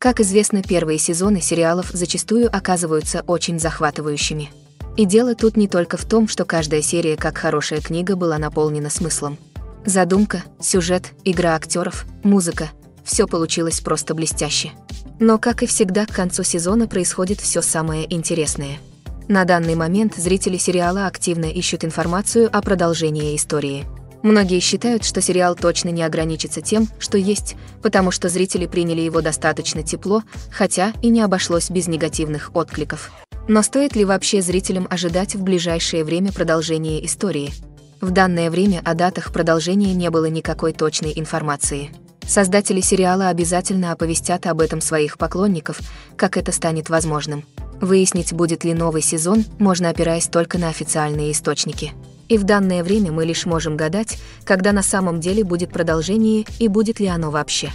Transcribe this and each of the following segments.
Как известно, первые сезоны сериалов зачастую оказываются очень захватывающими. И дело тут не только в том, что каждая серия, как хорошая книга, была наполнена смыслом. Задумка, сюжет, игра актеров, музыка – все получилось просто блестяще. Но, как и всегда, к концу сезона происходит все самое интересное. На данный момент зрители сериала активно ищут информацию о продолжении истории. Многие считают, что сериал точно не ограничится тем, что есть, потому что зрители приняли его достаточно тепло, хотя и не обошлось без негативных откликов. Но стоит ли вообще зрителям ожидать в ближайшее время продолжения истории? В данное время о датах продолжения не было никакой точной информации. Создатели сериала обязательно оповестят об этом своих поклонников, как это станет возможным. Выяснить, будет ли новый сезон, можно опираясь только на официальные источники. И в данное время мы лишь можем гадать, когда на самом деле будет продолжение и будет ли оно вообще.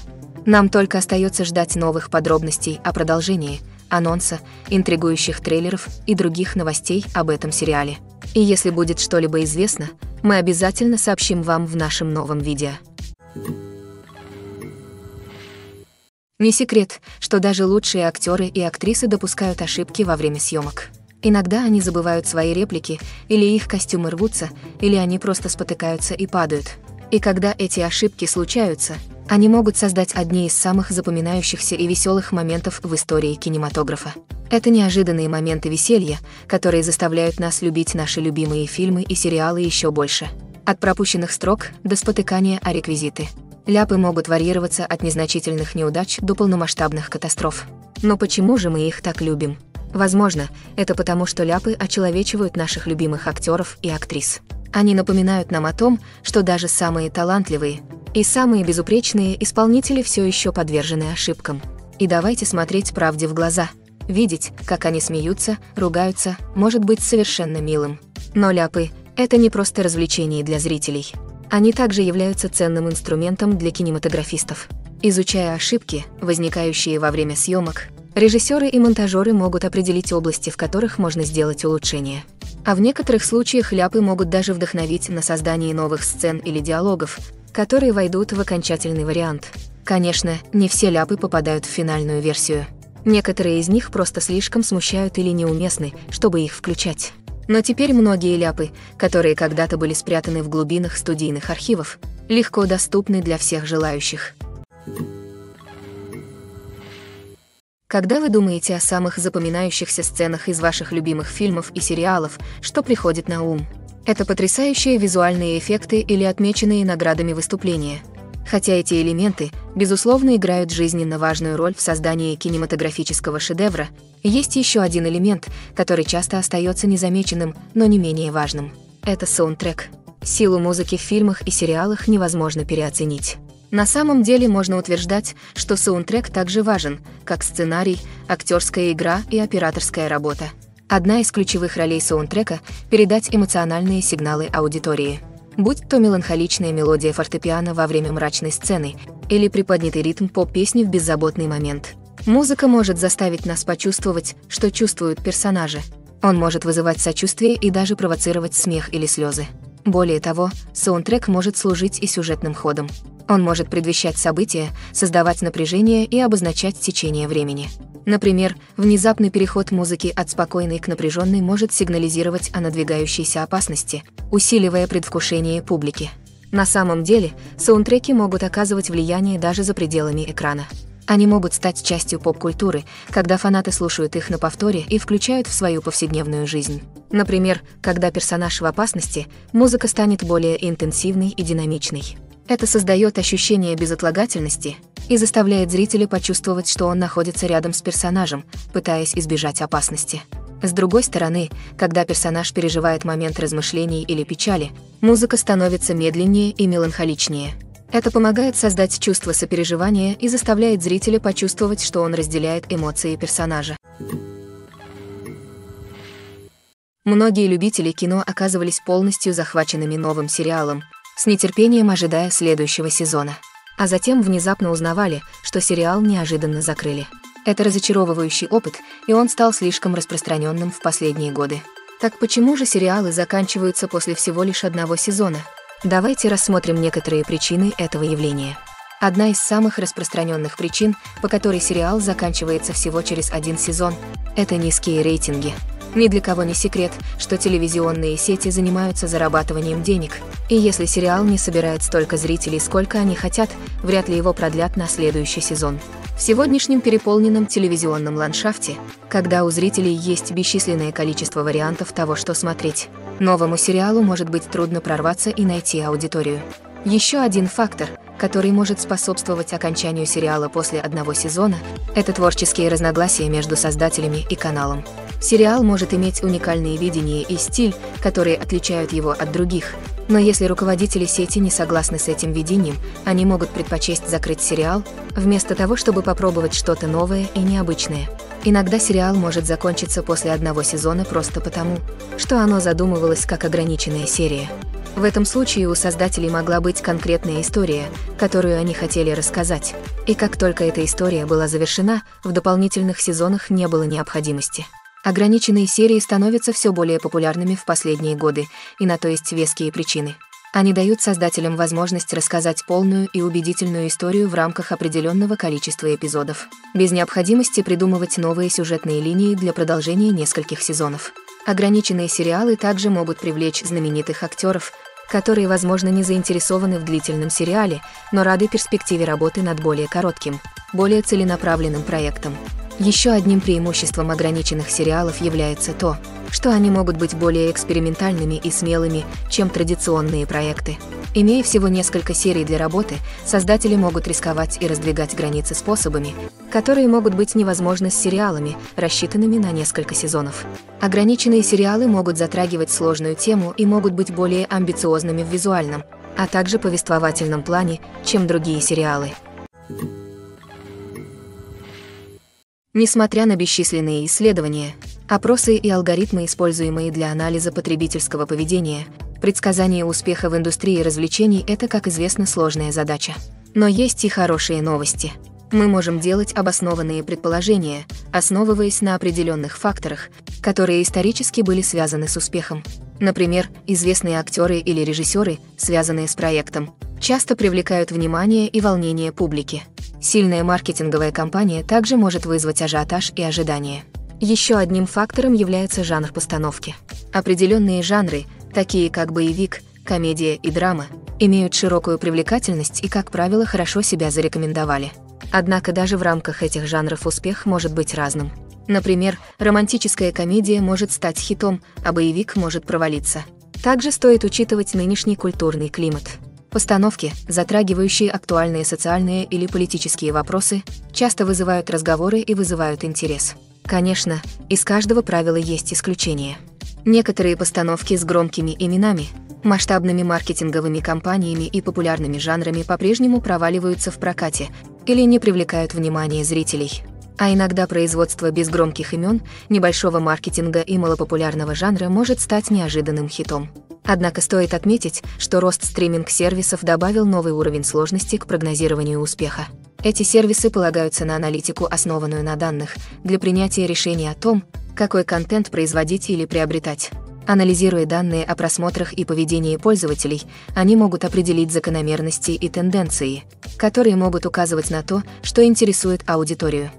Нам только остается ждать новых подробностей о продолжении, анонса, интригующих трейлеров и других новостей об этом сериале. И если будет что-либо известно, мы обязательно сообщим вам в нашем новом видео. Не секрет, что даже лучшие актеры и актрисы допускают ошибки во время съемок. Иногда они забывают свои реплики, или их костюмы рвутся, или они просто спотыкаются и падают. И когда эти ошибки случаются, они могут создать одни из самых запоминающихся и веселых моментов в истории кинематографа. Это неожиданные моменты веселья, которые заставляют нас любить наши любимые фильмы и сериалы еще больше. От пропущенных строк до спотыкания о реквизиты. Ляпы могут варьироваться от незначительных неудач до полномасштабных катастроф. Но почему же мы их так любим? Возможно, это потому, что ляпы очеловечивают наших любимых актеров и актрис. Они напоминают нам о том, что даже самые талантливые и самые безупречные исполнители все еще подвержены ошибкам. И давайте смотреть правде в глаза. Видеть, как они смеются, ругаются, может быть совершенно милым. Но ляпы – это не просто развлечение для зрителей. Они также являются ценным инструментом для кинематографистов. Изучая ошибки, возникающие во время съемок, режиссеры и монтажеры могут определить области, в которых можно сделать улучшения. А в некоторых случаях ляпы могут даже вдохновить на создание новых сцен или диалогов, которые войдут в окончательный вариант. Конечно, не все ляпы попадают в финальную версию. Некоторые из них просто слишком смущают или неуместны, чтобы их включать. Но теперь многие ляпы, которые когда-то были спрятаны в глубинах студийных архивов, легко доступны для всех желающих. Когда вы думаете о самых запоминающихся сценах из ваших любимых фильмов и сериалов, что приходит на ум? Это потрясающие визуальные эффекты или отмеченные наградами выступления – Хотя эти элементы, безусловно, играют жизненно важную роль в создании кинематографического шедевра, есть еще один элемент, который часто остается незамеченным, но не менее важным. Это саундтрек. Силу музыки в фильмах и сериалах невозможно переоценить. На самом деле можно утверждать, что саундтрек также важен, как сценарий, актерская игра и операторская работа. Одна из ключевых ролей саундтрека – передать эмоциональные сигналы аудитории – Будь то меланхоличная мелодия фортепиано во время мрачной сцены или приподнятый ритм поп-песни в беззаботный момент. Музыка может заставить нас почувствовать, что чувствуют персонажи. Он может вызывать сочувствие и даже провоцировать смех или слезы. Более того, саундтрек может служить и сюжетным ходом. Он может предвещать события, создавать напряжение и обозначать течение времени. Например, внезапный переход музыки от спокойной к напряженной может сигнализировать о надвигающейся опасности, усиливая предвкушение публики. На самом деле, саундтреки могут оказывать влияние даже за пределами экрана. Они могут стать частью поп-культуры, когда фанаты слушают их на повторе и включают в свою повседневную жизнь. Например, когда персонаж в опасности, музыка станет более интенсивной и динамичной. Это создает ощущение безотлагательности и заставляет зрителя почувствовать, что он находится рядом с персонажем, пытаясь избежать опасности. С другой стороны, когда персонаж переживает момент размышлений или печали, музыка становится медленнее и меланхоличнее. Это помогает создать чувство сопереживания и заставляет зрителя почувствовать, что он разделяет эмоции персонажа. Многие любители кино оказывались полностью захваченными новым сериалом, с нетерпением ожидая следующего сезона. А затем внезапно узнавали, что сериал неожиданно закрыли. Это разочаровывающий опыт, и он стал слишком распространенным в последние годы. Так почему же сериалы заканчиваются после всего лишь одного сезона? Давайте рассмотрим некоторые причины этого явления. Одна из самых распространенных причин, по которой сериал заканчивается всего через один сезон, это низкие рейтинги. Ни для кого не секрет, что телевизионные сети занимаются зарабатыванием денег, и если сериал не собирает столько зрителей, сколько они хотят, вряд ли его продлят на следующий сезон. В сегодняшнем переполненном телевизионном ландшафте, когда у зрителей есть бесчисленное количество вариантов того, что смотреть, новому сериалу может быть трудно прорваться и найти аудиторию. Еще один фактор, который может способствовать окончанию сериала после одного сезона, это творческие разногласия между создателями и каналом. Сериал может иметь уникальные видения и стиль, которые отличают его от других, но если руководители сети не согласны с этим видением, они могут предпочесть закрыть сериал, вместо того, чтобы попробовать что-то новое и необычное. Иногда сериал может закончиться после одного сезона просто потому, что оно задумывалось как ограниченная серия. В этом случае у создателей могла быть конкретная история, которую они хотели рассказать. И как только эта история была завершена, в дополнительных сезонах не было необходимости. Ограниченные серии становятся все более популярными в последние годы, и на то есть веские причины. Они дают создателям возможность рассказать полную и убедительную историю в рамках определенного количества эпизодов, без необходимости придумывать новые сюжетные линии для продолжения нескольких сезонов. Ограниченные сериалы также могут привлечь знаменитых актеров, которые, возможно, не заинтересованы в длительном сериале, но рады перспективе работы над более коротким, более целенаправленным проектом. Еще одним преимуществом ограниченных сериалов является то, что они могут быть более экспериментальными и смелыми, чем традиционные проекты. Имея всего несколько серий для работы, создатели могут рисковать и раздвигать границы способами, которые могут быть невозможны с сериалами, рассчитанными на несколько сезонов. Ограниченные сериалы могут затрагивать сложную тему и могут быть более амбициозными в визуальном, а также повествовательном плане, чем другие сериалы. Несмотря на бесчисленные исследования, опросы и алгоритмы, используемые для анализа потребительского поведения, предсказание успеха в индустрии развлечений – это, как известно, сложная задача. Но есть и хорошие новости. Мы можем делать обоснованные предположения, основываясь на определенных факторах, которые исторически были связаны с успехом. Например, известные актеры или режиссеры, связанные с проектом, часто привлекают внимание и волнение публики – Сильная маркетинговая кампания также может вызвать ажиотаж и ожидания. Еще одним фактором является жанр постановки. Определенные жанры, такие как боевик, комедия и драма, имеют широкую привлекательность и, как правило, хорошо себя зарекомендовали. Однако даже в рамках этих жанров успех может быть разным. Например, романтическая комедия может стать хитом, а боевик может провалиться. Также стоит учитывать нынешний культурный климат. Постановки, затрагивающие актуальные социальные или политические вопросы, часто вызывают разговоры и вызывают интерес. Конечно, из каждого правила есть исключения. Некоторые постановки с громкими именами, масштабными маркетинговыми кампаниями и популярными жанрами по-прежнему проваливаются в прокате или не привлекают внимания зрителей. А иногда производство без громких имен, небольшого маркетинга и малопопулярного жанра может стать неожиданным хитом. Однако стоит отметить, что рост стриминг-сервисов добавил новый уровень сложности к прогнозированию успеха. Эти сервисы полагаются на аналитику, основанную на данных, для принятия решения о том, какой контент производить или приобретать. Анализируя данные о просмотрах и поведении пользователей, они могут определить закономерности и тенденции, которые могут указывать на то, что интересует аудиторию.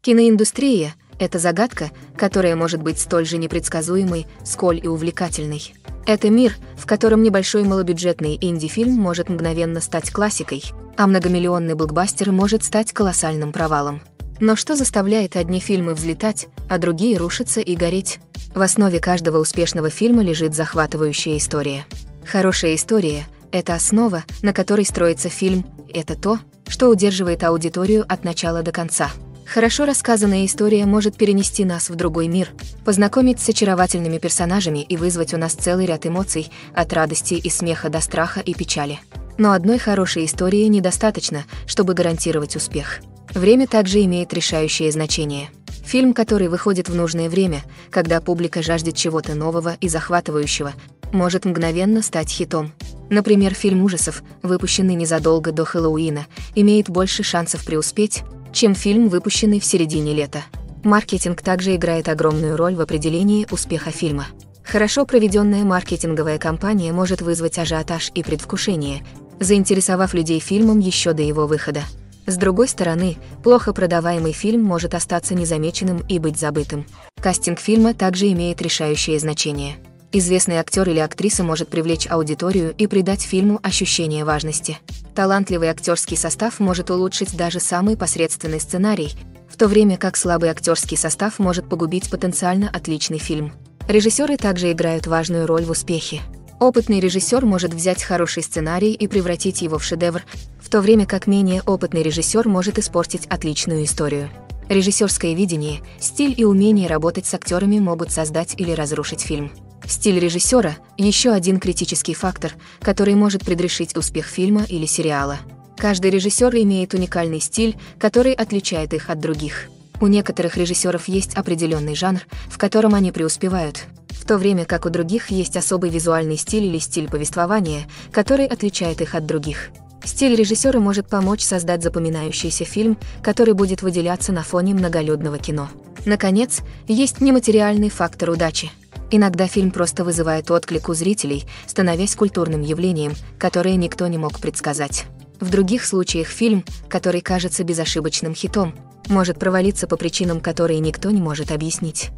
Киноиндустрия это загадка, которая может быть столь же непредсказуемой, сколь и увлекательной. Это мир, в котором небольшой малобюджетный инди-фильм может мгновенно стать классикой, а многомиллионный блокбастер может стать колоссальным провалом. Но что заставляет одни фильмы взлетать, а другие рушиться и гореть? В основе каждого успешного фильма лежит захватывающая история. Хорошая история — это основа, на которой строится фильм, это то, что удерживает аудиторию от начала до конца. Хорошо рассказанная история может перенести нас в другой мир, познакомить с очаровательными персонажами и вызвать у нас целый ряд эмоций, от радости и смеха до страха и печали. Но одной хорошей истории недостаточно, чтобы гарантировать успех. Время также имеет решающее значение. Фильм, который выходит в нужное время, когда публика жаждет чего-то нового и захватывающего, может мгновенно стать хитом. Например, фильм ужасов, выпущенный незадолго до Хэллоуина, имеет больше шансов преуспеть, чем фильм, выпущенный в середине лета. Маркетинг также играет огромную роль в определении успеха фильма. Хорошо проведенная маркетинговая кампания может вызвать ажиотаж и предвкушение, заинтересовав людей фильмом еще до его выхода. С другой стороны, плохо продаваемый фильм может остаться незамеченным и быть забытым. Кастинг фильма также имеет решающее значение. Известный актер или актриса может привлечь аудиторию и придать фильму ощущение важности. Талантливый актерский состав может улучшить даже самый посредственный сценарий, в то время как слабый актерский состав может погубить потенциально отличный фильм. Режиссеры также играют важную роль в успехе. Опытный режиссер может взять хороший сценарий и превратить его в шедевр, в то время как менее опытный режиссер может испортить отличную историю. Режиссерское видение, стиль и умение работать с актерами могут создать или разрушить фильм. Стиль режиссера – еще один критический фактор, который может предрешить успех фильма или сериала. Каждый режиссер имеет уникальный стиль, который отличает их от других. У некоторых режиссеров есть определенный жанр, в котором они преуспевают, в то время как у других есть особый визуальный стиль или стиль повествования, который отличает их от других. Стиль режиссера может помочь создать запоминающийся фильм, который будет выделяться на фоне многолюдного кино. Наконец, есть нематериальный фактор удачи – Иногда фильм просто вызывает отклик у зрителей, становясь культурным явлением, которое никто не мог предсказать. В других случаях фильм, который кажется безошибочным хитом, может провалиться по причинам, которые никто не может объяснить.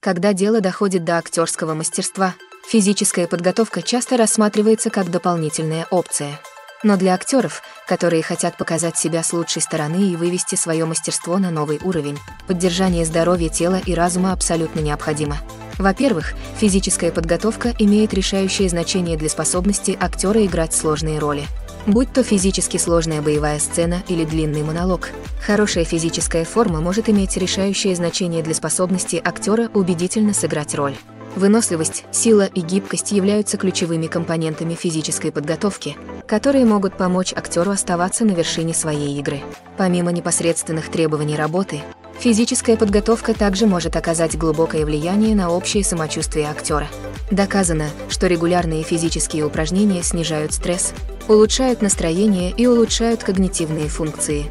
Когда дело доходит до актерского мастерства, физическая подготовка часто рассматривается как дополнительная опция – но для актеров, которые хотят показать себя с лучшей стороны и вывести свое мастерство на новый уровень, поддержание здоровья тела и разума абсолютно необходимо. Во-первых, физическая подготовка имеет решающее значение для способности актера играть сложные роли. Будь то физически сложная боевая сцена или длинный монолог, хорошая физическая форма может иметь решающее значение для способности актера убедительно сыграть роль. Выносливость, сила и гибкость являются ключевыми компонентами физической подготовки, которые могут помочь актеру оставаться на вершине своей игры. Помимо непосредственных требований работы, физическая подготовка также может оказать глубокое влияние на общее самочувствие актера. Доказано, что регулярные физические упражнения снижают стресс, улучшают настроение и улучшают когнитивные функции,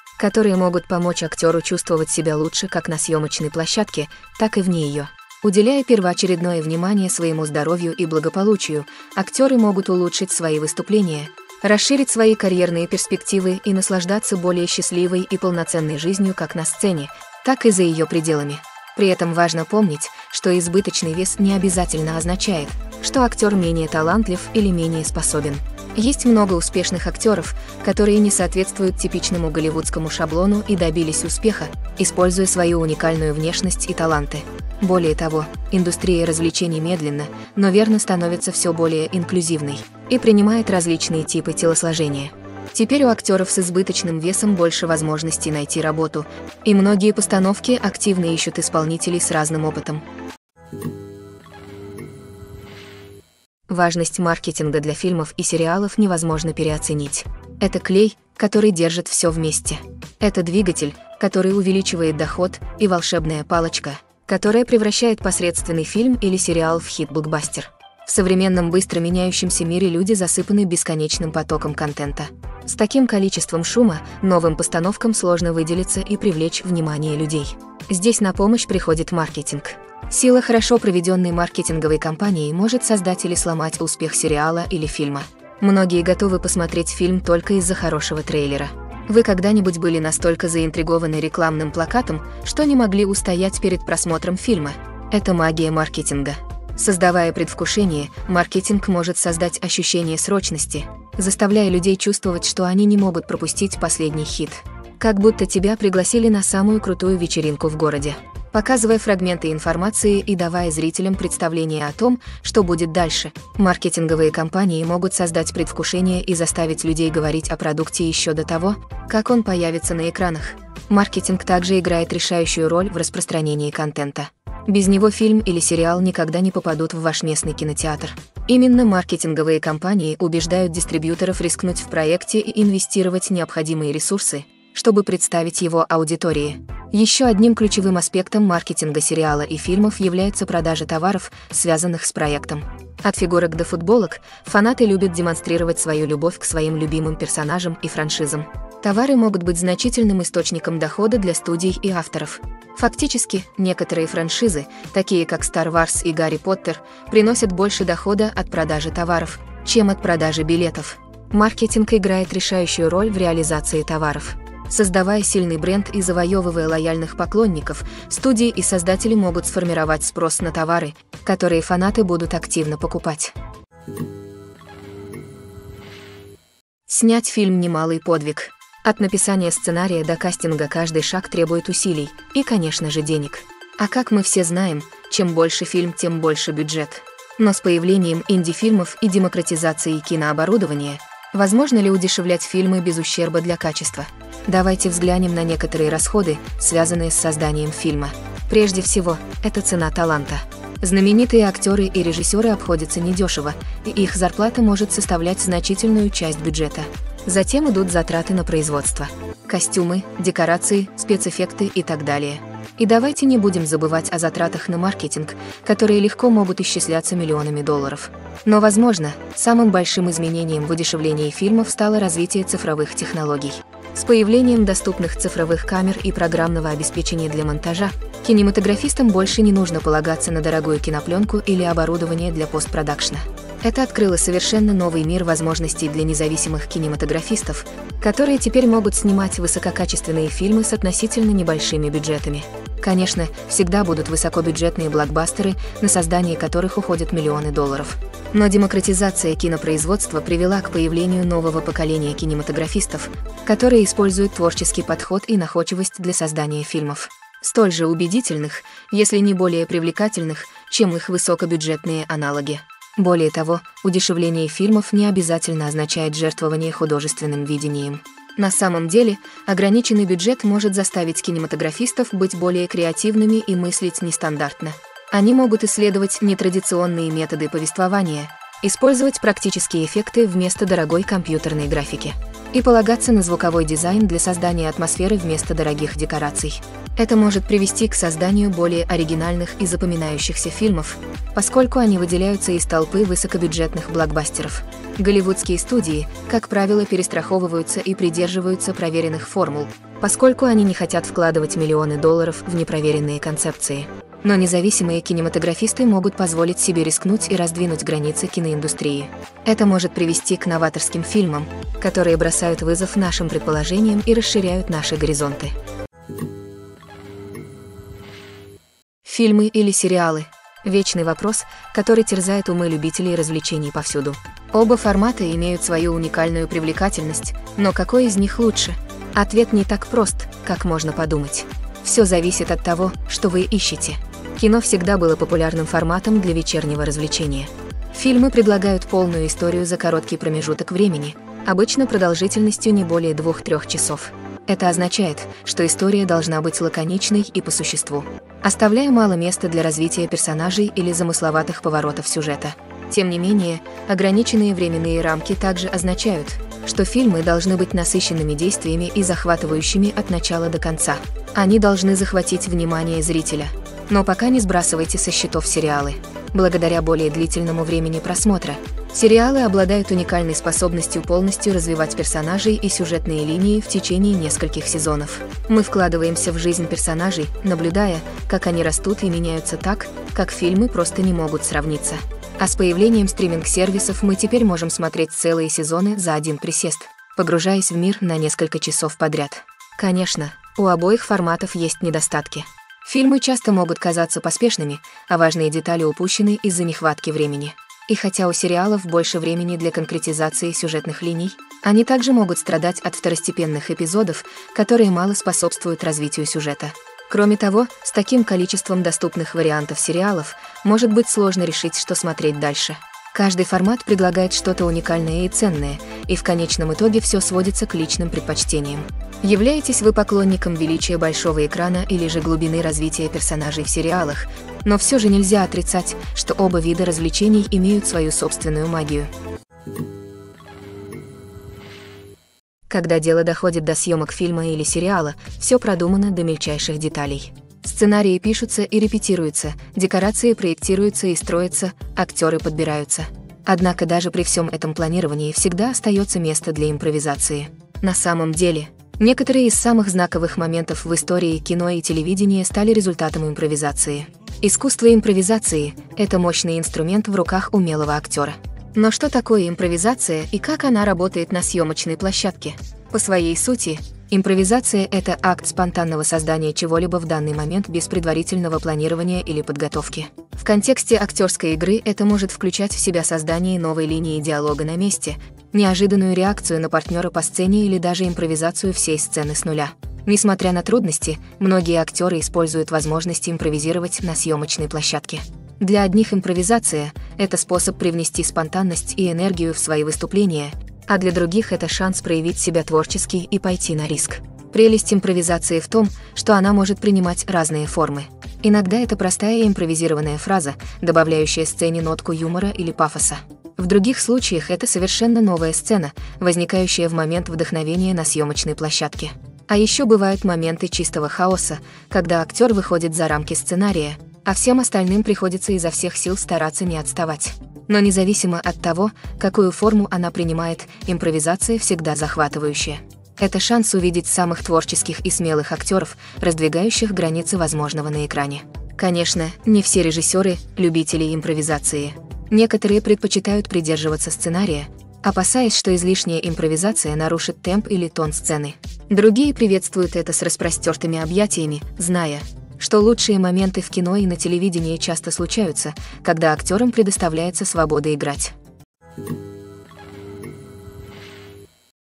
которые могут помочь актеру чувствовать себя лучше как на съемочной площадке, так и вне ее. Уделяя первоочередное внимание своему здоровью и благополучию, актеры могут улучшить свои выступления, расширить свои карьерные перспективы и наслаждаться более счастливой и полноценной жизнью как на сцене, так и за ее пределами. При этом важно помнить, что избыточный вес не обязательно означает, что актер менее талантлив или менее способен. Есть много успешных актеров, которые не соответствуют типичному голливудскому шаблону и добились успеха, используя свою уникальную внешность и таланты. Более того, индустрия развлечений медленно, но верно становится все более инклюзивной и принимает различные типы телосложения. Теперь у актеров с избыточным весом больше возможностей найти работу, и многие постановки активно ищут исполнителей с разным опытом. Важность маркетинга для фильмов и сериалов невозможно переоценить. Это клей, который держит все вместе. Это двигатель, который увеличивает доход, и волшебная палочка, которая превращает посредственный фильм или сериал в хит-блокбастер. В современном быстро меняющемся мире люди засыпаны бесконечным потоком контента. С таким количеством шума новым постановкам сложно выделиться и привлечь внимание людей. Здесь на помощь приходит маркетинг. Сила хорошо проведенной маркетинговой кампании может создать или сломать успех сериала или фильма. Многие готовы посмотреть фильм только из-за хорошего трейлера. Вы когда-нибудь были настолько заинтригованы рекламным плакатом, что не могли устоять перед просмотром фильма? Это магия маркетинга. Создавая предвкушение, маркетинг может создать ощущение срочности, заставляя людей чувствовать, что они не могут пропустить последний хит. Как будто тебя пригласили на самую крутую вечеринку в городе показывая фрагменты информации и давая зрителям представление о том, что будет дальше. Маркетинговые компании могут создать предвкушение и заставить людей говорить о продукте еще до того, как он появится на экранах. Маркетинг также играет решающую роль в распространении контента. Без него фильм или сериал никогда не попадут в ваш местный кинотеатр. Именно маркетинговые компании убеждают дистрибьюторов рискнуть в проекте и инвестировать необходимые ресурсы, чтобы представить его аудитории. Еще одним ключевым аспектом маркетинга сериала и фильмов является продажа товаров, связанных с проектом. От фигурок до футболок фанаты любят демонстрировать свою любовь к своим любимым персонажам и франшизам. Товары могут быть значительным источником дохода для студий и авторов. Фактически, некоторые франшизы, такие как Star Wars и Гарри Поттер, приносят больше дохода от продажи товаров, чем от продажи билетов. Маркетинг играет решающую роль в реализации товаров. Создавая сильный бренд и завоевывая лояльных поклонников, студии и создатели могут сформировать спрос на товары, которые фанаты будут активно покупать. Снять фильм «Немалый подвиг». От написания сценария до кастинга каждый шаг требует усилий и, конечно же, денег. А как мы все знаем, чем больше фильм, тем больше бюджет. Но с появлением инди-фильмов и демократизацией кинооборудования, возможно ли удешевлять фильмы без ущерба для качества? Давайте взглянем на некоторые расходы, связанные с созданием фильма. Прежде всего, это цена таланта. Знаменитые актеры и режиссеры обходятся недешево, и их зарплата может составлять значительную часть бюджета. Затем идут затраты на производство. Костюмы, декорации, спецэффекты и так далее. И давайте не будем забывать о затратах на маркетинг, которые легко могут исчисляться миллионами долларов. Но, возможно, самым большим изменением в удешевлении фильмов стало развитие цифровых технологий. С появлением доступных цифровых камер и программного обеспечения для монтажа, кинематографистам больше не нужно полагаться на дорогую кинопленку или оборудование для постпродакшна. Это открыло совершенно новый мир возможностей для независимых кинематографистов, которые теперь могут снимать высококачественные фильмы с относительно небольшими бюджетами. Конечно, всегда будут высокобюджетные блокбастеры, на создание которых уходят миллионы долларов. Но демократизация кинопроизводства привела к появлению нового поколения кинематографистов, которые используют творческий подход и находчивость для создания фильмов. Столь же убедительных, если не более привлекательных, чем их высокобюджетные аналоги. Более того, удешевление фильмов не обязательно означает жертвование художественным видением. На самом деле, ограниченный бюджет может заставить кинематографистов быть более креативными и мыслить нестандартно. Они могут исследовать нетрадиционные методы повествования, использовать практические эффекты вместо дорогой компьютерной графики и полагаться на звуковой дизайн для создания атмосферы вместо дорогих декораций. Это может привести к созданию более оригинальных и запоминающихся фильмов, поскольку они выделяются из толпы высокобюджетных блокбастеров. Голливудские студии, как правило, перестраховываются и придерживаются проверенных формул, поскольку они не хотят вкладывать миллионы долларов в непроверенные концепции. Но независимые кинематографисты могут позволить себе рискнуть и раздвинуть границы киноиндустрии. Это может привести к новаторским фильмам, которые бросают вызов нашим предположениям и расширяют наши горизонты. Фильмы или сериалы – вечный вопрос, который терзает умы любителей развлечений повсюду. Оба формата имеют свою уникальную привлекательность, но какой из них лучше? Ответ не так прост, как можно подумать. Все зависит от того, что вы ищете. Кино всегда было популярным форматом для вечернего развлечения. Фильмы предлагают полную историю за короткий промежуток времени, обычно продолжительностью не более двух-трех часов. Это означает, что история должна быть лаконичной и по существу, оставляя мало места для развития персонажей или замысловатых поворотов сюжета. Тем не менее, ограниченные временные рамки также означают, что фильмы должны быть насыщенными действиями и захватывающими от начала до конца. Они должны захватить внимание зрителя – но пока не сбрасывайте со счетов сериалы. Благодаря более длительному времени просмотра, сериалы обладают уникальной способностью полностью развивать персонажей и сюжетные линии в течение нескольких сезонов. Мы вкладываемся в жизнь персонажей, наблюдая, как они растут и меняются так, как фильмы просто не могут сравниться. А с появлением стриминг-сервисов мы теперь можем смотреть целые сезоны за один присест, погружаясь в мир на несколько часов подряд. Конечно, у обоих форматов есть недостатки. Фильмы часто могут казаться поспешными, а важные детали упущены из-за нехватки времени. И хотя у сериалов больше времени для конкретизации сюжетных линий, они также могут страдать от второстепенных эпизодов, которые мало способствуют развитию сюжета. Кроме того, с таким количеством доступных вариантов сериалов может быть сложно решить, что смотреть дальше. Каждый формат предлагает что-то уникальное и ценное, и в конечном итоге все сводится к личным предпочтениям. Являетесь вы поклонником величия большого экрана или же глубины развития персонажей в сериалах, но все же нельзя отрицать, что оба вида развлечений имеют свою собственную магию. Когда дело доходит до съемок фильма или сериала, все продумано до мельчайших деталей. Сценарии пишутся и репетируются, декорации проектируются и строятся, актеры подбираются. Однако даже при всем этом планировании всегда остается место для импровизации. На самом деле, некоторые из самых знаковых моментов в истории кино и телевидения стали результатом импровизации. Искусство импровизации – это мощный инструмент в руках умелого актера. Но что такое импровизация и как она работает на съемочной площадке? По своей сути, импровизация – это акт спонтанного создания чего-либо в данный момент без предварительного планирования или подготовки. В контексте актерской игры это может включать в себя создание новой линии диалога на месте, неожиданную реакцию на партнера по сцене или даже импровизацию всей сцены с нуля. Несмотря на трудности, многие актеры используют возможность импровизировать на съемочной площадке. Для одних импровизация – это способ привнести спонтанность и энергию в свои выступления, а для других это шанс проявить себя творчески и пойти на риск. Прелесть импровизации в том, что она может принимать разные формы. Иногда это простая импровизированная фраза, добавляющая сцене нотку юмора или пафоса. В других случаях это совершенно новая сцена, возникающая в момент вдохновения на съемочной площадке. А еще бывают моменты чистого хаоса, когда актер выходит за рамки сценария, а всем остальным приходится изо всех сил стараться не отставать. Но независимо от того, какую форму она принимает, импровизация всегда захватывающая. Это шанс увидеть самых творческих и смелых актеров, раздвигающих границы возможного на экране. Конечно, не все режиссеры – любители импровизации. Некоторые предпочитают придерживаться сценария, опасаясь, что излишняя импровизация нарушит темп или тон сцены. Другие приветствуют это с распростертыми объятиями, зная, что лучшие моменты в кино и на телевидении часто случаются, когда актерам предоставляется свобода играть.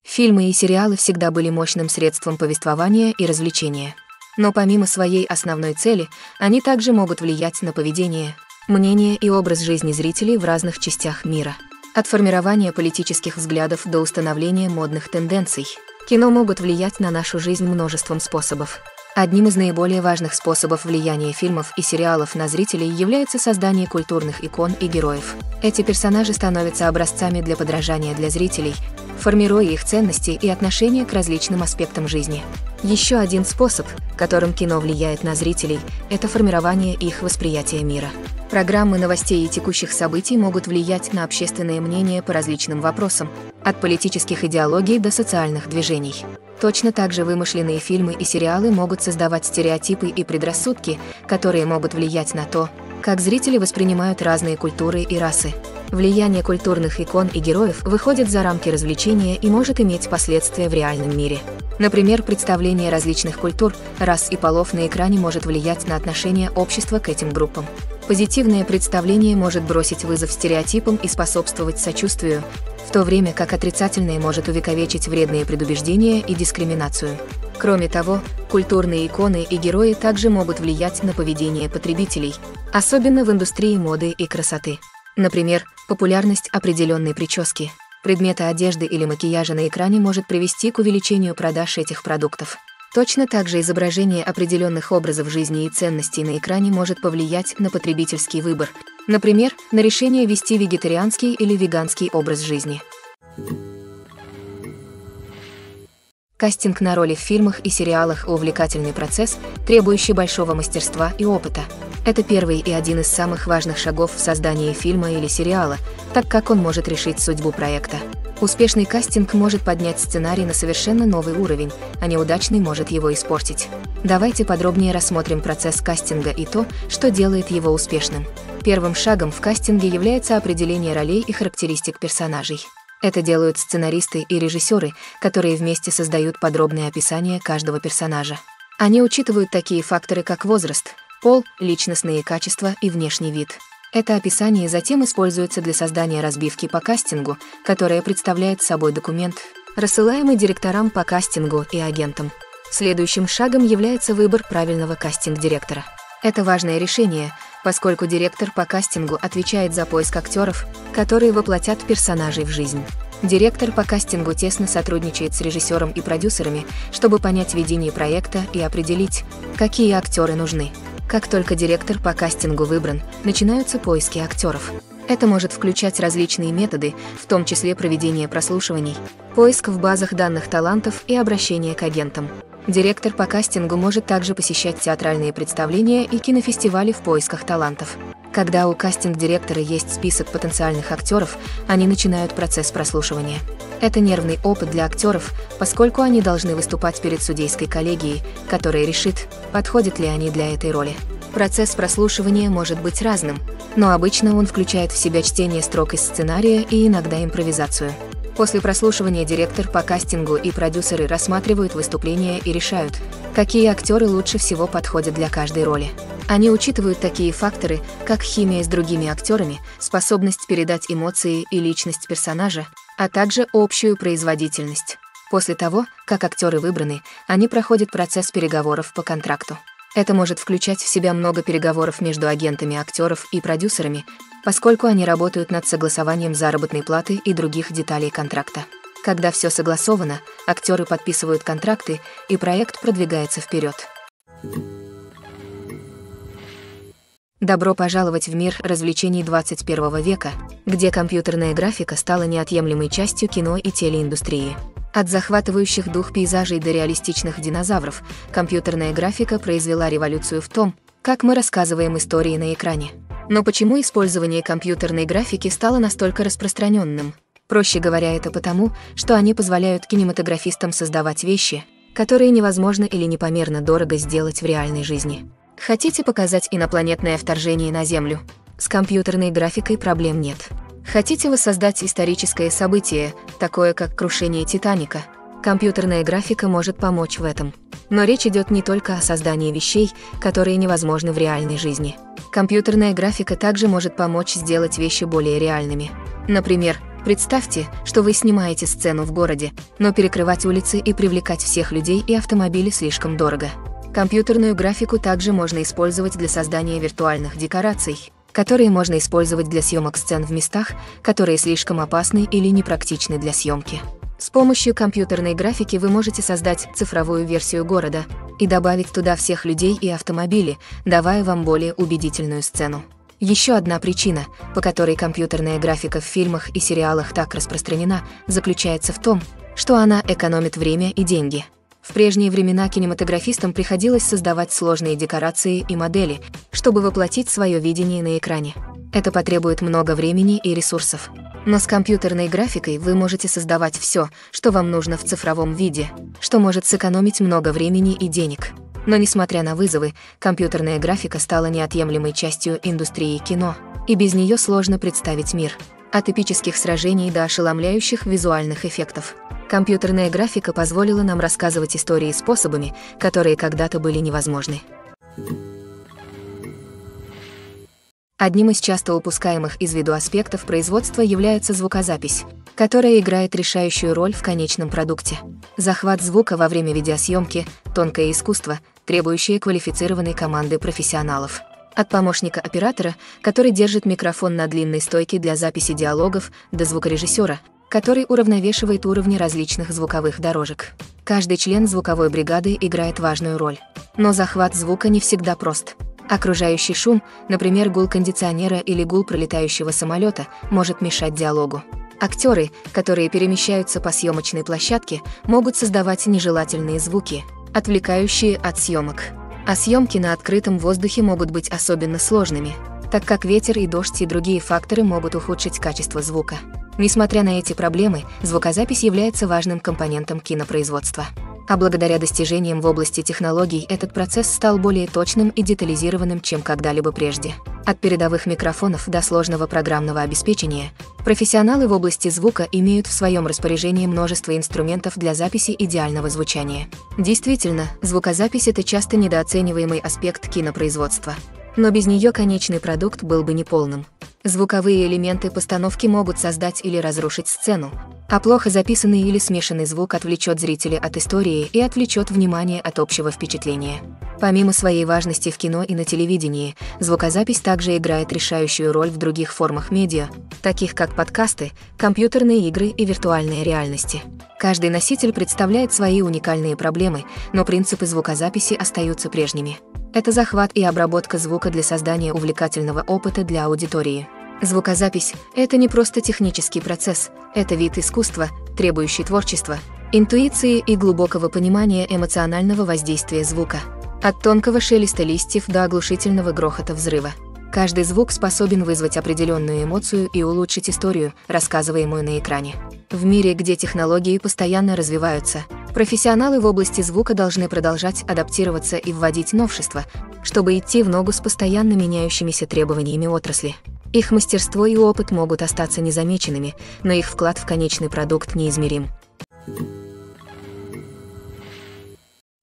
Фильмы и сериалы всегда были мощным средством повествования и развлечения. Но помимо своей основной цели, они также могут влиять на поведение, мнение и образ жизни зрителей в разных частях мира. От формирования политических взглядов до установления модных тенденций. Кино могут влиять на нашу жизнь множеством способов. Одним из наиболее важных способов влияния фильмов и сериалов на зрителей является создание культурных икон и героев. Эти персонажи становятся образцами для подражания для зрителей, формируя их ценности и отношения к различным аспектам жизни. Еще один способ, которым кино влияет на зрителей, это формирование их восприятия мира. Программы новостей и текущих событий могут влиять на общественное мнение по различным вопросам, от политических идеологий до социальных движений. Точно так же вымышленные фильмы и сериалы могут создавать стереотипы и предрассудки, которые могут влиять на то, как зрители воспринимают разные культуры и расы. Влияние культурных икон и героев выходит за рамки развлечения и может иметь последствия в реальном мире. Например, представление различных культур, рас и полов на экране может влиять на отношение общества к этим группам. Позитивное представление может бросить вызов стереотипам и способствовать сочувствию, в то время как отрицательное может увековечить вредные предубеждения и дискриминацию. Кроме того, культурные иконы и герои также могут влиять на поведение потребителей, особенно в индустрии моды и красоты. Например, популярность определенной прически, предмета одежды или макияжа на экране может привести к увеличению продаж этих продуктов. Точно так же изображение определенных образов жизни и ценностей на экране может повлиять на потребительский выбор, например, на решение вести вегетарианский или веганский образ жизни. Кастинг на роли в фильмах и сериалах – увлекательный процесс, требующий большого мастерства и опыта. Это первый и один из самых важных шагов в создании фильма или сериала, так как он может решить судьбу проекта. Успешный кастинг может поднять сценарий на совершенно новый уровень, а неудачный может его испортить. Давайте подробнее рассмотрим процесс кастинга и то, что делает его успешным. Первым шагом в кастинге является определение ролей и характеристик персонажей. Это делают сценаристы и режиссеры, которые вместе создают подробное описание каждого персонажа. Они учитывают такие факторы, как возраст, пол, личностные качества и внешний вид. Это описание затем используется для создания разбивки по кастингу, которая представляет собой документ, рассылаемый директорам по кастингу и агентам. Следующим шагом является выбор правильного кастинг-директора. Это важное решение, поскольку директор по кастингу отвечает за поиск актеров, которые воплотят персонажей в жизнь. Директор по кастингу тесно сотрудничает с режиссером и продюсерами, чтобы понять видение проекта и определить, какие актеры нужны. Как только директор по кастингу выбран, начинаются поиски актеров. Это может включать различные методы, в том числе проведение прослушиваний, поиск в базах данных талантов и обращение к агентам. Директор по кастингу может также посещать театральные представления и кинофестивали в поисках талантов. Когда у кастинг-директора есть список потенциальных актеров, они начинают процесс прослушивания. Это нервный опыт для актеров, поскольку они должны выступать перед судейской коллегией, которая решит, подходят ли они для этой роли. Процесс прослушивания может быть разным, но обычно он включает в себя чтение строк из сценария и иногда импровизацию. После прослушивания директор по кастингу и продюсеры рассматривают выступления и решают, какие актеры лучше всего подходят для каждой роли. Они учитывают такие факторы, как химия с другими актерами, способность передать эмоции и личность персонажа, а также общую производительность. После того, как актеры выбраны, они проходят процесс переговоров по контракту. Это может включать в себя много переговоров между агентами актеров и продюсерами, поскольку они работают над согласованием заработной платы и других деталей контракта. Когда все согласовано, актеры подписывают контракты, и проект продвигается вперед. Добро пожаловать в мир развлечений 21 века, где компьютерная графика стала неотъемлемой частью кино и телеиндустрии. От захватывающих дух пейзажей до реалистичных динозавров, компьютерная графика произвела революцию в том, как мы рассказываем истории на экране. Но почему использование компьютерной графики стало настолько распространенным? Проще говоря, это потому, что они позволяют кинематографистам создавать вещи, которые невозможно или непомерно дорого сделать в реальной жизни. Хотите показать инопланетное вторжение на Землю? С компьютерной графикой проблем нет. Хотите воссоздать историческое событие, такое как крушение Титаника? Компьютерная графика может помочь в этом. Но речь идет не только о создании вещей, которые невозможны в реальной жизни. Компьютерная графика также может помочь сделать вещи более реальными. Например, представьте, что вы снимаете сцену в городе, но перекрывать улицы и привлекать всех людей и автомобили слишком дорого. Компьютерную графику также можно использовать для создания виртуальных декораций, которые можно использовать для съемок сцен в местах, которые слишком опасны или непрактичны для съемки. С помощью компьютерной графики вы можете создать цифровую версию города и добавить туда всех людей и автомобили, давая вам более убедительную сцену. Еще одна причина, по которой компьютерная графика в фильмах и сериалах так распространена, заключается в том, что она экономит время и деньги – в прежние времена кинематографистам приходилось создавать сложные декорации и модели, чтобы воплотить свое видение на экране. Это потребует много времени и ресурсов. Но с компьютерной графикой вы можете создавать все, что вам нужно в цифровом виде, что может сэкономить много времени и денег. Но несмотря на вызовы, компьютерная графика стала неотъемлемой частью индустрии кино, и без нее сложно представить мир. От эпических сражений до ошеломляющих визуальных эффектов. Компьютерная графика позволила нам рассказывать истории способами, которые когда-то были невозможны. Одним из часто упускаемых из виду аспектов производства является звукозапись, которая играет решающую роль в конечном продукте. Захват звука во время видеосъемки – тонкое искусство, требующее квалифицированной команды профессионалов. От помощника оператора, который держит микрофон на длинной стойке для записи диалогов, до звукорежиссера – который уравновешивает уровни различных звуковых дорожек. Каждый член звуковой бригады играет важную роль. Но захват звука не всегда прост. Окружающий шум, например, гул кондиционера или гул пролетающего самолета, может мешать диалогу. Актеры, которые перемещаются по съемочной площадке, могут создавать нежелательные звуки, отвлекающие от съемок. А съемки на открытом воздухе могут быть особенно сложными, так как ветер и дождь и другие факторы могут ухудшить качество звука. Несмотря на эти проблемы, звукозапись является важным компонентом кинопроизводства. А благодаря достижениям в области технологий этот процесс стал более точным и детализированным, чем когда-либо прежде. От передовых микрофонов до сложного программного обеспечения, профессионалы в области звука имеют в своем распоряжении множество инструментов для записи идеального звучания. Действительно, звукозапись – это часто недооцениваемый аспект кинопроизводства. Но без нее конечный продукт был бы неполным. Звуковые элементы постановки могут создать или разрушить сцену, А плохо записанный или смешанный звук отвлечет зрителя от истории и отвлечет внимание от общего впечатления. Помимо своей важности в кино и на телевидении, звукозапись также играет решающую роль в других формах медиа, таких как подкасты, компьютерные игры и виртуальные реальности. Каждый носитель представляет свои уникальные проблемы, но принципы звукозаписи остаются прежними. Это захват и обработка звука для создания увлекательного опыта для аудитории. Звукозапись — это не просто технический процесс, это вид искусства, требующий творчества, интуиции и глубокого понимания эмоционального воздействия звука. От тонкого шелеста листьев до оглушительного грохота взрыва. Каждый звук способен вызвать определенную эмоцию и улучшить историю, рассказываемую на экране. В мире, где технологии постоянно развиваются, профессионалы в области звука должны продолжать адаптироваться и вводить новшества, чтобы идти в ногу с постоянно меняющимися требованиями отрасли. Их мастерство и опыт могут остаться незамеченными, но их вклад в конечный продукт неизмерим.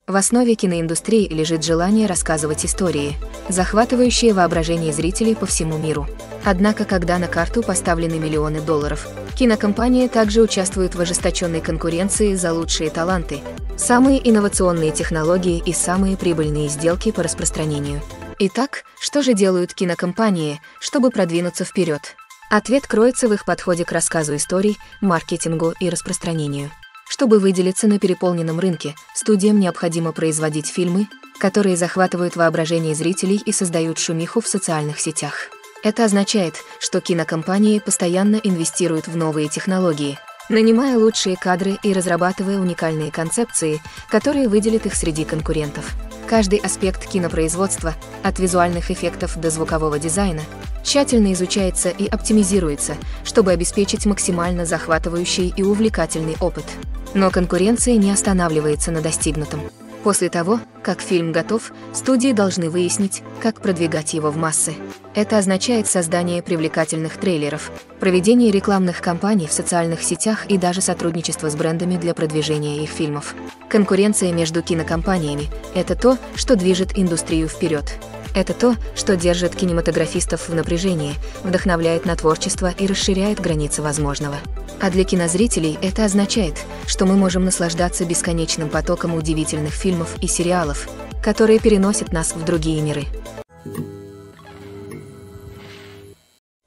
В основе киноиндустрии лежит желание рассказывать истории, захватывающие воображение зрителей по всему миру. Однако, когда на карту поставлены миллионы долларов, кинокомпании также участвуют в ожесточенной конкуренции за лучшие таланты, самые инновационные технологии и самые прибыльные сделки по распространению. Итак, что же делают кинокомпании, чтобы продвинуться вперед? Ответ кроется в их подходе к рассказу историй, маркетингу и распространению. Чтобы выделиться на переполненном рынке, студиям необходимо производить фильмы, которые захватывают воображение зрителей и создают шумиху в социальных сетях. Это означает, что кинокомпании постоянно инвестируют в новые технологии, нанимая лучшие кадры и разрабатывая уникальные концепции, которые выделят их среди конкурентов. Каждый аспект кинопроизводства, от визуальных эффектов до звукового дизайна, тщательно изучается и оптимизируется, чтобы обеспечить максимально захватывающий и увлекательный опыт. Но конкуренция не останавливается на достигнутом. После того, как фильм готов, студии должны выяснить, как продвигать его в массы. Это означает создание привлекательных трейлеров, проведение рекламных кампаний в социальных сетях и даже сотрудничество с брендами для продвижения их фильмов. Конкуренция между кинокомпаниями – это то, что движет индустрию вперед. Это то, что держит кинематографистов в напряжении, вдохновляет на творчество и расширяет границы возможного. А для кинозрителей это означает, что мы можем наслаждаться бесконечным потоком удивительных фильмов и сериалов, которые переносят нас в другие миры.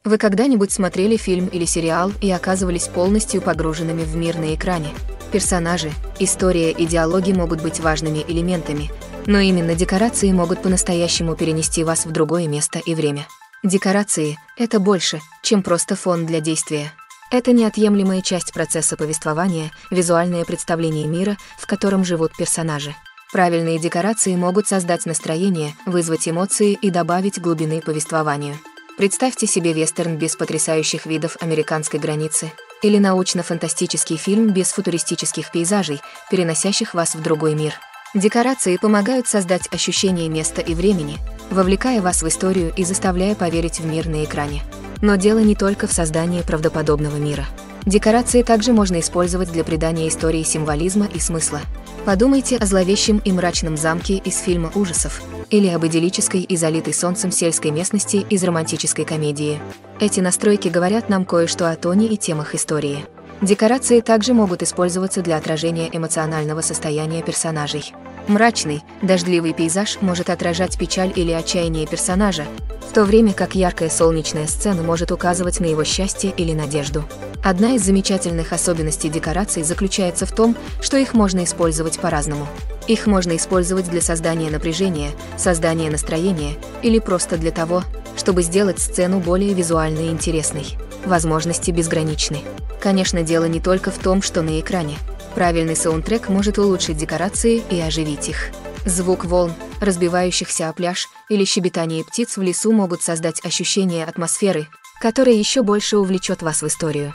Вы когда-нибудь смотрели фильм или сериал и оказывались полностью погруженными в мир на экране? Персонажи, история и диалоги могут быть важными элементами, но именно декорации могут по-настоящему перенести вас в другое место и время. Декорации — это больше, чем просто фон для действия. Это неотъемлемая часть процесса повествования, визуальное представление мира, в котором живут персонажи. Правильные декорации могут создать настроение, вызвать эмоции и добавить глубины повествованию. Представьте себе вестерн без потрясающих видов американской границы или научно-фантастический фильм без футуристических пейзажей, переносящих вас в другой мир. Декорации помогают создать ощущение места и времени, вовлекая вас в историю и заставляя поверить в мир на экране. Но дело не только в создании правдоподобного мира. Декорации также можно использовать для придания истории символизма и смысла. Подумайте о зловещем и мрачном замке из фильма ужасов или об идиллической и залитой солнцем сельской местности из романтической комедии. Эти настройки говорят нам кое-что о тоне и темах истории. Декорации также могут использоваться для отражения эмоционального состояния персонажей. Мрачный, дождливый пейзаж может отражать печаль или отчаяние персонажа, в то время как яркая солнечная сцена может указывать на его счастье или надежду. Одна из замечательных особенностей декораций заключается в том, что их можно использовать по-разному. Их можно использовать для создания напряжения, создания настроения или просто для того, чтобы сделать сцену более визуально интересной. Возможности безграничны. Конечно, дело не только в том, что на экране. Правильный саундтрек может улучшить декорации и оживить их. Звук волн, разбивающихся о пляж, или щебетание птиц в лесу могут создать ощущение атмосферы, которое еще больше увлечет вас в историю.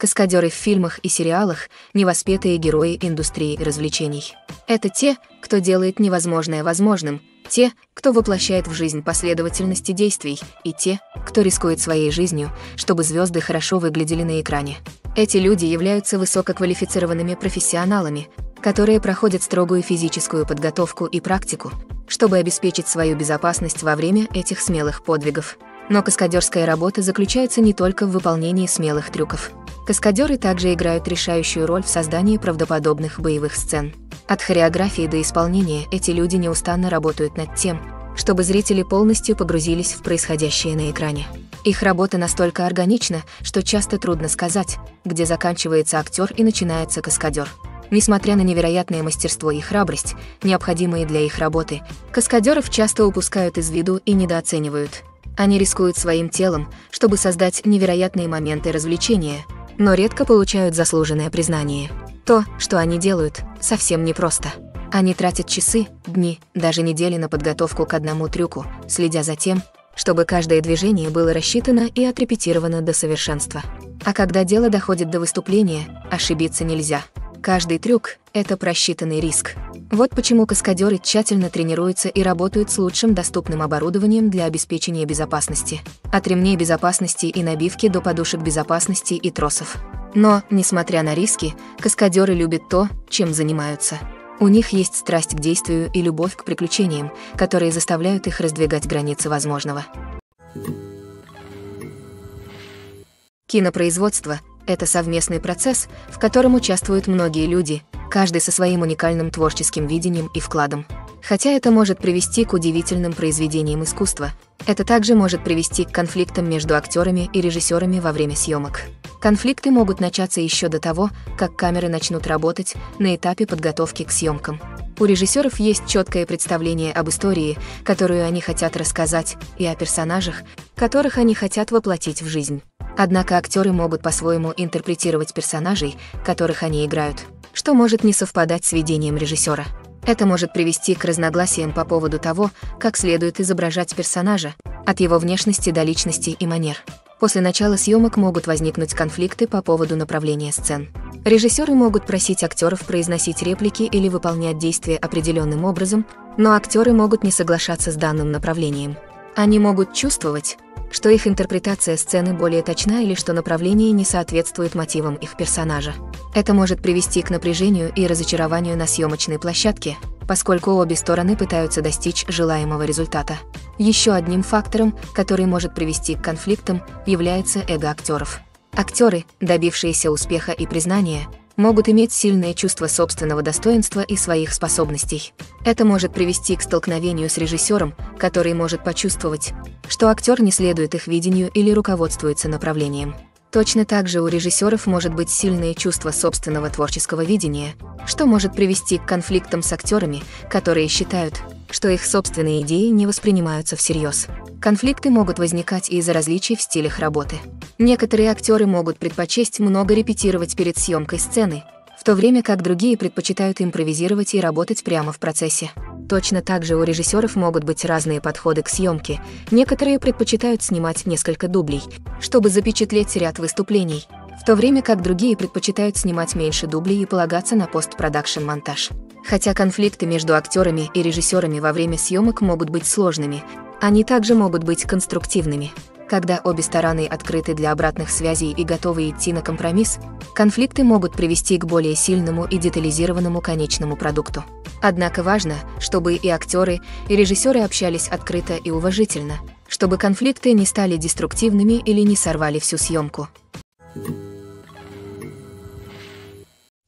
Каскадеры в фильмах и сериалах – невоспетые герои индустрии развлечений. Это те, кто делает невозможное возможным, те, кто воплощает в жизнь последовательности действий, и те, кто рискует своей жизнью, чтобы звезды хорошо выглядели на экране. Эти люди являются высококвалифицированными профессионалами, которые проходят строгую физическую подготовку и практику, чтобы обеспечить свою безопасность во время этих смелых подвигов. Но каскадерская работа заключается не только в выполнении смелых трюков. Каскадеры также играют решающую роль в создании правдоподобных боевых сцен. От хореографии до исполнения эти люди неустанно работают над тем, чтобы зрители полностью погрузились в происходящее на экране. Их работа настолько органична, что часто трудно сказать, где заканчивается актер и начинается каскадер. Несмотря на невероятное мастерство и храбрость, необходимые для их работы, каскадеров часто упускают из виду и недооценивают. Они рискуют своим телом, чтобы создать невероятные моменты развлечения, но редко получают заслуженное признание. То, что они делают, совсем непросто. Они тратят часы, дни, даже недели на подготовку к одному трюку, следя за тем, чтобы каждое движение было рассчитано и отрепетировано до совершенства. А когда дело доходит до выступления, ошибиться нельзя. Каждый трюк — это просчитанный риск. Вот почему каскадеры тщательно тренируются и работают с лучшим доступным оборудованием для обеспечения безопасности. От ремней безопасности и набивки до подушек безопасности и тросов. Но, несмотря на риски, каскадеры любят то, чем занимаются. У них есть страсть к действию и любовь к приключениям, которые заставляют их раздвигать границы возможного. Кинопроизводство это совместный процесс, в котором участвуют многие люди, каждый со своим уникальным творческим видением и вкладом. Хотя это может привести к удивительным произведениям искусства, это также может привести к конфликтам между актерами и режиссерами во время съемок. Конфликты могут начаться еще до того, как камеры начнут работать на этапе подготовки к съемкам. У режиссеров есть четкое представление об истории, которую они хотят рассказать, и о персонажах, которых они хотят воплотить в жизнь. Однако актеры могут по-своему интерпретировать персонажей, которых они играют, что может не совпадать с видением режиссера. Это может привести к разногласиям по поводу того, как следует изображать персонажа, от его внешности до личности и манер. После начала съемок могут возникнуть конфликты по поводу направления сцен. Режиссеры могут просить актеров произносить реплики или выполнять действия определенным образом, но актеры могут не соглашаться с данным направлением. Они могут чувствовать, что их интерпретация сцены более точна или что направление не соответствует мотивам их персонажа. Это может привести к напряжению и разочарованию на съемочной площадке, поскольку обе стороны пытаются достичь желаемого результата. Еще одним фактором, который может привести к конфликтам, является эго актеров. Актеры, добившиеся успеха и признания, могут иметь сильное чувство собственного достоинства и своих способностей. Это может привести к столкновению с режиссером, который может почувствовать, что актер не следует их видению или руководствуется направлением. Точно так же у режиссеров может быть сильное чувство собственного творческого видения, что может привести к конфликтам с актерами, которые считают, что их собственные идеи не воспринимаются всерьез. Конфликты могут возникать из-за различий в стилях работы. Некоторые актеры могут предпочесть много репетировать перед съемкой сцены, в то время как другие предпочитают импровизировать и работать прямо в процессе. Точно так же у режиссеров могут быть разные подходы к съемке. Некоторые предпочитают снимать несколько дублей, чтобы запечатлеть ряд выступлений, в то время как другие предпочитают снимать меньше дублей и полагаться на постпродакшн монтаж. Хотя конфликты между актерами и режиссерами во время съемок могут быть сложными, они также могут быть конструктивными. Когда обе стороны открыты для обратных связей и готовы идти на компромисс, конфликты могут привести к более сильному и детализированному конечному продукту. Однако важно, чтобы и актеры, и режиссеры общались открыто и уважительно, чтобы конфликты не стали деструктивными или не сорвали всю съемку.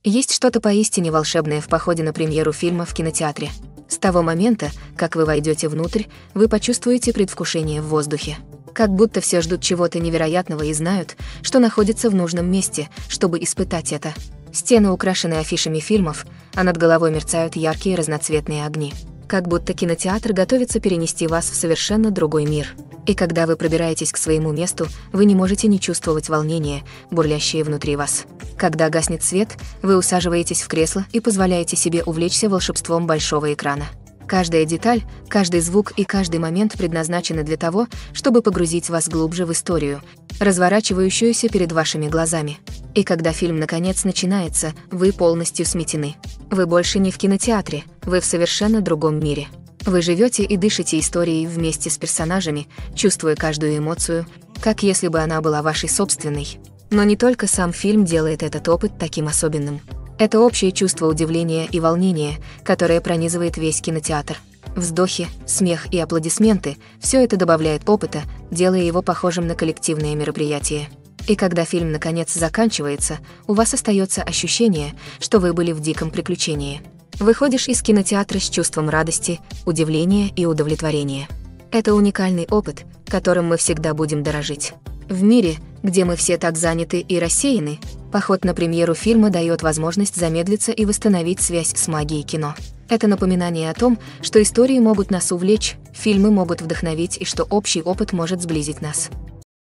Есть что-то поистине волшебное в походе на премьеру фильма в кинотеатре. С того момента, как вы войдете внутрь, вы почувствуете предвкушение в воздухе. Как будто все ждут чего-то невероятного и знают, что находится в нужном месте, чтобы испытать это. Стены украшены афишами фильмов, а над головой мерцают яркие разноцветные огни как будто кинотеатр готовится перенести вас в совершенно другой мир. И когда вы пробираетесь к своему месту, вы не можете не чувствовать волнения, бурлящее внутри вас. Когда гаснет свет, вы усаживаетесь в кресло и позволяете себе увлечься волшебством большого экрана. Каждая деталь, каждый звук и каждый момент предназначены для того, чтобы погрузить вас глубже в историю, разворачивающуюся перед вашими глазами. И когда фильм наконец начинается, вы полностью сметены. Вы больше не в кинотеатре, вы в совершенно другом мире. Вы живете и дышите историей вместе с персонажами, чувствуя каждую эмоцию, как если бы она была вашей собственной. Но не только сам фильм делает этот опыт таким особенным. Это общее чувство удивления и волнения, которое пронизывает весь кинотеатр. Вздохи, смех и аплодисменты – все это добавляет опыта, делая его похожим на коллективное мероприятие. И когда фильм наконец заканчивается, у вас остается ощущение, что вы были в диком приключении. Выходишь из кинотеатра с чувством радости, удивления и удовлетворения. Это уникальный опыт, которым мы всегда будем дорожить. В мире, где мы все так заняты и рассеяны, поход на премьеру фильма дает возможность замедлиться и восстановить связь с магией кино. Это напоминание о том, что истории могут нас увлечь, фильмы могут вдохновить и что общий опыт может сблизить нас.